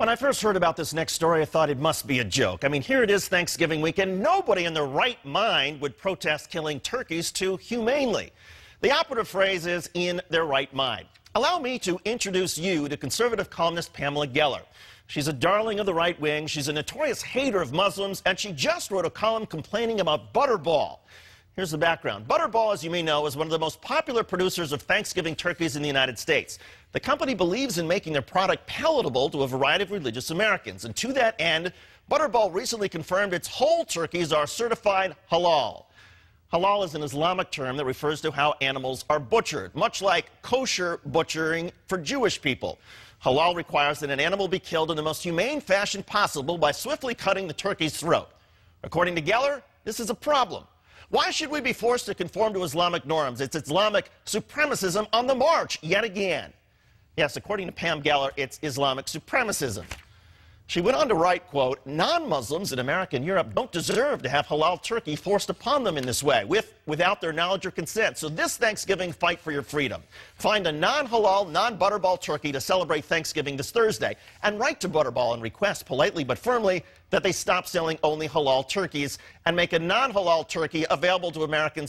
When I first heard about this next story, I thought it must be a joke. I mean, here it is Thanksgiving weekend. Nobody in their right mind would protest killing turkeys too humanely. The operative phrase is in their right mind. Allow me to introduce you to conservative columnist Pamela Geller. She's a darling of the right wing. She's a notorious hater of Muslims, and she just wrote a column complaining about Butterball. Here's the background. Butterball, as you may know, is one of the most popular producers of Thanksgiving turkeys in the United States. The company believes in making their product palatable to a variety of religious Americans. And to that end, Butterball recently confirmed its whole turkeys are certified halal. Halal is an Islamic term that refers to how animals are butchered, much like kosher butchering for Jewish people. Halal requires that an animal be killed in the most humane fashion possible by swiftly cutting the turkey's throat. According to Geller, this is a problem. Why should we be forced to conform to Islamic norms? It's Islamic supremacism on the march yet again. Yes, according to Pam Geller, it's Islamic supremacism. She went on to write, quote, non-Muslims in America and Europe don't deserve to have halal turkey forced upon them in this way, with, without their knowledge or consent. So this Thanksgiving, fight for your freedom. Find a non-halal, non-Butterball turkey to celebrate Thanksgiving this Thursday, and write to Butterball and request, politely but firmly, that they stop selling only halal turkeys and make a non-halal turkey available to Americans